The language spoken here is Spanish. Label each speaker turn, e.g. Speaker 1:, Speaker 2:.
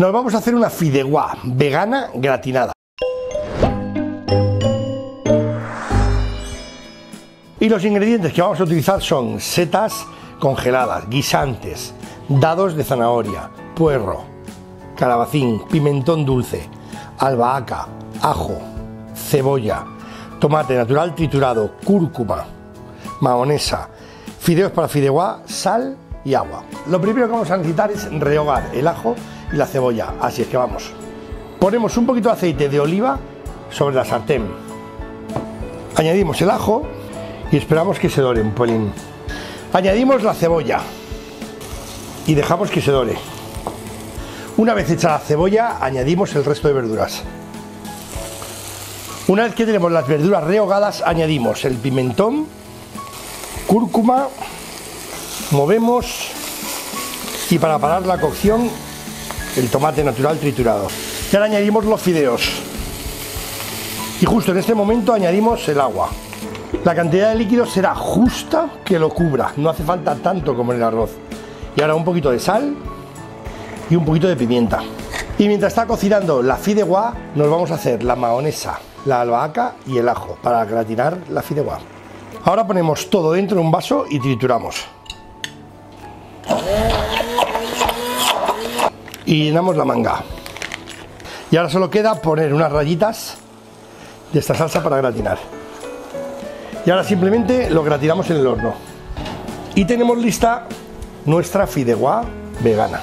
Speaker 1: Nos vamos a hacer una fideuá vegana gratinada. Y los ingredientes que vamos a utilizar son setas congeladas, guisantes, dados de zanahoria, puerro, calabacín, pimentón dulce, albahaca, ajo, cebolla, tomate natural triturado, cúrcuma, mahonesa, fideos para fideuá, sal y agua. Lo primero que vamos a necesitar es rehogar el ajo y la cebolla, así es que vamos. Ponemos un poquito de aceite de oliva sobre la sartén. Añadimos el ajo, y esperamos que se dore un pelín. Añadimos la cebolla y dejamos que se dore. Una vez hecha la cebolla, añadimos el resto de verduras. Una vez que tenemos las verduras rehogadas, añadimos el pimentón, cúrcuma, movemos y para parar la cocción, el tomate natural triturado. Y ahora añadimos los fideos. Y justo en este momento añadimos el agua. La cantidad de líquido será justa que lo cubra, no hace falta tanto como en el arroz. Y ahora un poquito de sal y un poquito de pimienta. Y mientras está cocinando la fideuá, nos vamos a hacer la mahonesa, la albahaca y el ajo para gratinar la fideuá. Ahora ponemos todo dentro de un vaso y trituramos. Y llenamos la manga. Y ahora solo queda poner unas rayitas de esta salsa para gratinar. Y ahora simplemente lo gratinamos en el horno. Y tenemos lista nuestra fideuá vegana.